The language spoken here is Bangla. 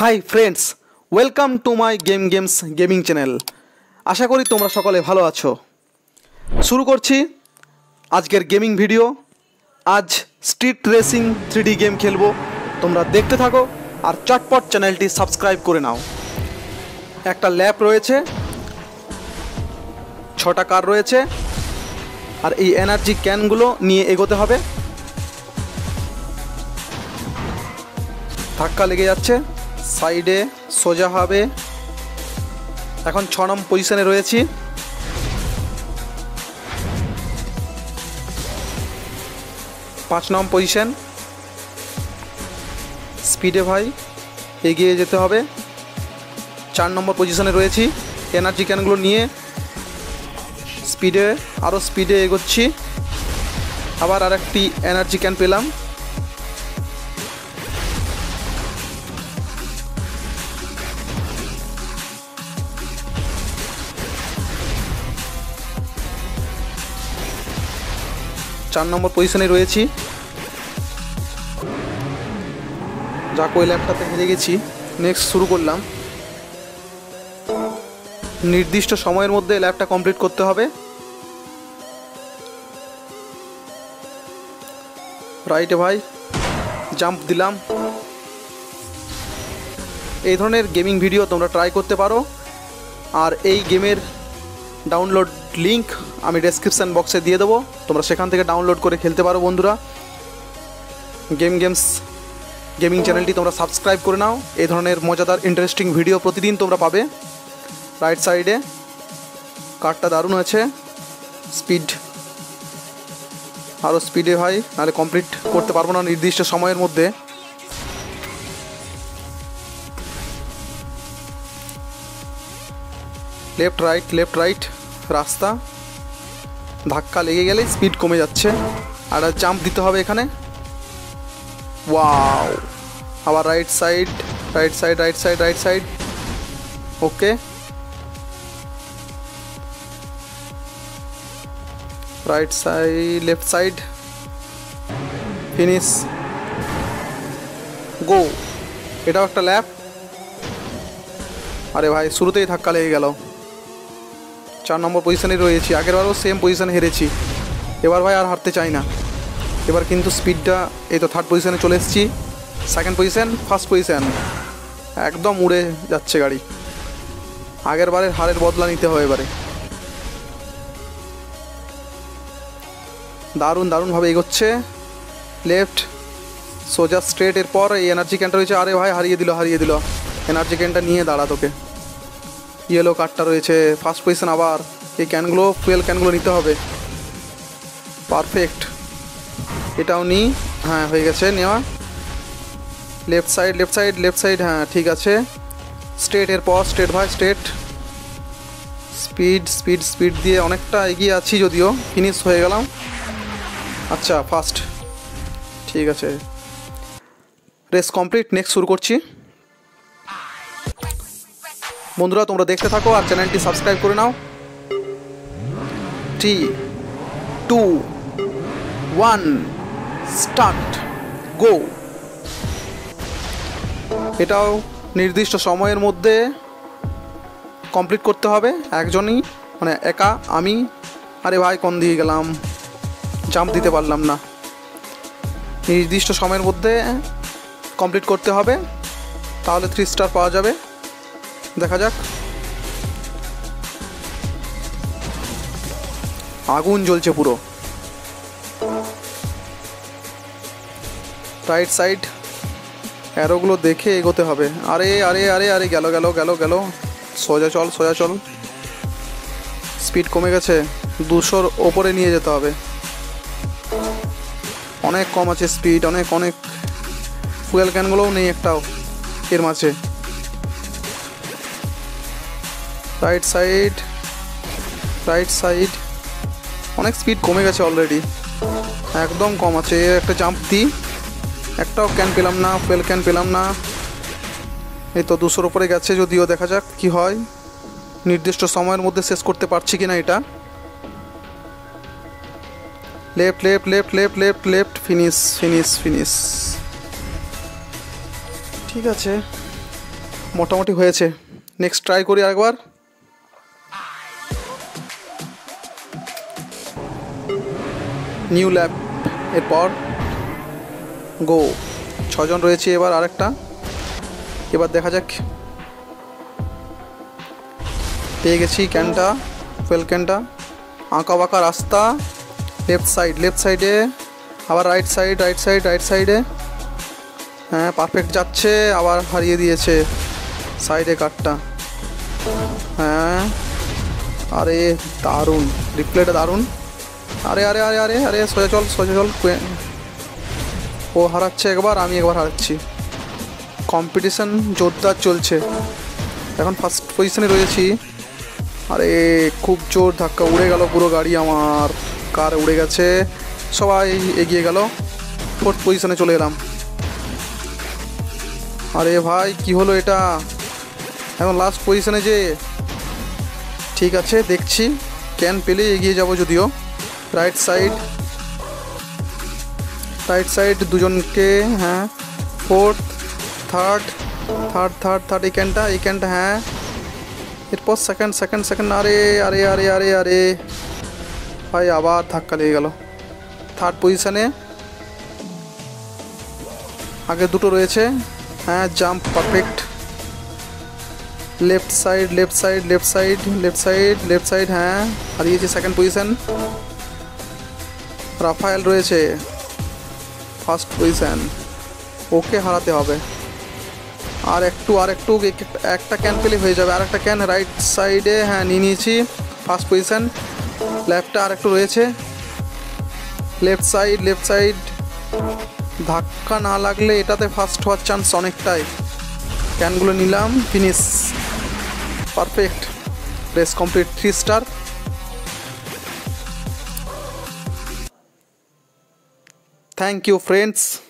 Hi friends welcome to my game games gaming channel আশা করি তোমরা সকলে ভালো আছো। শুরু করছি আজকের গেমিং ভিডিও আজ street racing three D game খেলব। তোমরা দেখতে থাকো আর চটপট চ্যানেলটি সাবস্ক্রাইব করে নাও। একটা ল্যাপ রয়েছে। ছটা কার রয়েছে। আর এই এনার্জি ক্যানগুলো নিয়ে এগোতে হবে। ধাক্কা লেগে যাচ্ছে। সাইডে সোজা হবে। এখন ছ নম্বর পজিশনে রয়েছি। পাঁচ নম্বর পজিশন। স্পিডে ভাই, এগিয়ে যেতে হবে। চার নম্বর পজিশনে রয়েছি। এনার্জি ক্যানগুলো নিয়ে স্পিডে আরও স্পিডে এগোচ্ছি। আবার আরেকটি এনার্জি ক্যান পেলাম। চার নম্বর পজিশনে রয়েছি। যাক ওই ল্যাপটাতে হেরে গেছি। নেক্সট শুরু করলাম। নির্দিষ্ট সময়ের মধ্যে ল্যাবটা কমপ্লিট করতে হবে। রাইটে ভাই জাম্প দিলাম। এই ধরনের গেমিং ভিডিও তোমরা ট্রাই করতে পারো। আর এই গেমের ডাউনলোড লিঙ্ক আমি ডেসক্রিপশান বক্সে দিয়ে দেবো। তোমরা সেখান থেকে ডাউনলোড করে খেলতে পারো বন্ধুরা। গেম গেমস, গেমিং চ্যানেলটি তোমরা সাবস্ক্রাইব করে নাও। এই ধরনের মজাদার ইন্টারেস্টিং ভিডিও প্রতিদিন তোমরা পাবে। রাইট সাইডে কারটা দারুণ আছে স্পিড আরও স্পিডে হয়, নাহলে কমপ্লিট করতে পারব না নির্দিষ্ট সময়ের মধ্যে। লেফট রাইট লেফট রাইট রাস্তা। ধাক্কা লেগে গেলে স্পিড কমে যাচ্ছে। আর জাম্প দিতে হবে এখানে। ওয়াও আবার right side right side right side right side okay right side left side finish go এটাও একটা ল্যাপ আরে ভাই, শুরুতেই ধাক্কা লেগে গেল। চার নম্বর পজিশনে রয়েছি। আগেরবারও সেম পজিশনে হেরেছি। এবার ভাই আর হারতে চাই না। এবার কিন্তু স্পিডটা এই তো থার্ড পজিশনে চলে এসেছি। সেকেন্ড পজিশন ফার্স্ট পজিশন একদম উড়ে যাচ্ছে গাড়ি। আগের বারের হারের বদলা নিতে হবে এবারে। দারুণ, দারুণভাবে এগোচ্ছে। লেফট সোজা স্ট্রেট এরপর এই এনার্জি ক্যানটা রয়েছে। আরে ভাই, হারিয়ে দিল হারিয়ে দিল। এনার্জি ক্যানটা নিয়ে দাঁড়া তোকে। ইয়েলো কার্ডটা রয়েছে ফার্স্ট পজিশন আবার, এই ক্যানগুলো ফুয়েল ক্যানগুলো নিতে হবে। পারফেক্ট এটাও নিই হ্যাঁ হয়ে গেছে, নেওয়া। Left side left side left side হ্যাঁ ঠিক আছে। স্ট্রেট এরপর স্ট্রেট ভাই স্ট্রেট স্পিড স্পিড স্পিড দিয়ে অনেকটা এগিয়ে আছি যদিও ফিনিশ হয়ে গেলাম। আচ্ছা ফার্স্ট ঠিক আছে। রেস কমপ্লিট নেক্সট শুরু করছি। বন্ধুরা, তোমরা দেখতে থাকো আর চ্যানেলটি সাবস্ক্রাইব করে নাও। Three two one start go এটাও নির্দিষ্ট সময়ের মধ্যে কমপ্লিট করতে হবে। একজনই মানে একা, আমি, আরে ভাই, কোন দিয়ে গেলাম? জাম্প দিতে পারলাম না। নির্দিষ্ট সময়ের মধ্যে কমপ্লিট করতে হবে। তাহলে থ্রি স্টার পাওয়া যাবে। দেখা যাক। আগুন জ্বলছে পুরো। রাইট সাইড অ্যারোগুলো দেখে এগোতে হবে। আরে আরে আরে আরে, গেল গেল গেল গেল। সোজা চল সোজা চল। স্পিড কমে গেছে। দুশোর ওপরে নিয়ে যেতে হবে। অনেক কম আছে স্পিড অনেক অনেক। ফুয়েল ক্যানগুলোও নেই একটাও এর মাঝে। রাইট সাইড রাইট সাইড অনেক স্পিড কমে গেছে অলরেডি একদম কম আছে। একটা জাম্প দিই একটাও ক্যান পেলাম না ফুয়েল ক্যান পেলাম না। এই তো দুশোর ওপরে গেছে যদিও, দেখা যাক কি হয়। নির্দিষ্ট সময়ের মধ্যে শেষ করতে পারছি কি না এটা। Left left left left left left finish finish finish ঠিক আছে। মোটামুটি হয়েছে। নেক্সট ট্রাই করি আরেকবার। নিউ ল্যাব এরপর গো, ছজন রয়েছে এবার আরেকটা। এবার দেখা যাক। পেয়ে গেছি ক্যানটা, ফুয়েল ক্যানটা। আঁকা বাঁকা রাস্তা, লেফট সাইড, লেফট সাইডে, আবার right side right side, right সাইডে। হ্যাঁ পারফেক্ট যাচ্ছে, আবার হারিয়ে দিয়েছে সাইডে কারটা হ্যাঁ আরে, দারুণ, রিপ্লেটা দারুণ। আরে আরে আরে আরে আরে, সোজা চল সোজা চল ও হারাচ্ছে একবার, আমি একবার হারাচ্ছি। কম্পিটিশন জোরদার চলছে। এখন ফার্স্ট পজিশনে রয়েছি। আরে, খুব জোর ধাক্কা, উড়ে গেল পুরো গাড়ি আমার। কার উড়ে গেছে? সবাই এগিয়ে গেল। ফোর্থ পজিশনে চলে এলাম। আরে ভাই, কি হলো এটা? এখন লাস্ট পজিশনে যে। ঠিক আছে, দেখছি। ক্যান পেলে এগিয়ে যাব যদিও। রাইট সাইড রাইট সাইড দুজনকে হ্যাঁ fourth third third third third এই ক্যানটা এই ক্যানটা হ্যাঁ এরপর সেকেন্ড সেকেন্ড সেকেন্ড আরে আরে আরে আরে আরে ভাই আবার ধাক্কা লেগে গেল থার্ড পজিশনে আগে দুটো রয়েছে হ্যাঁ jump perfect left side left side left side left side left side হ্যাঁ হারিয়েছি সেকেন্ড পজিশন রাফায়েল রয়েছে। ফার্স্ট পজিশন ওকে হারাতে হবে। আর একটু আর একটু, এক- একটা ক্যান পেলে হয়ে যাবে। আর একটা ক্যান রাইট সাইডে হ্যাঁ নিয়ে নিয়েছি। ফার্স্ট পজিশন লেফটটা আর একটু রয়েছে। লেফট সাইড লেফট সাইড ধাক্কা না লাগলে এটাতে ফার্স্ট হওয়ার চান্স অনেকটাই। ক্যানগুলো নিলাম। Finish perfect race complete three star Thank you friends.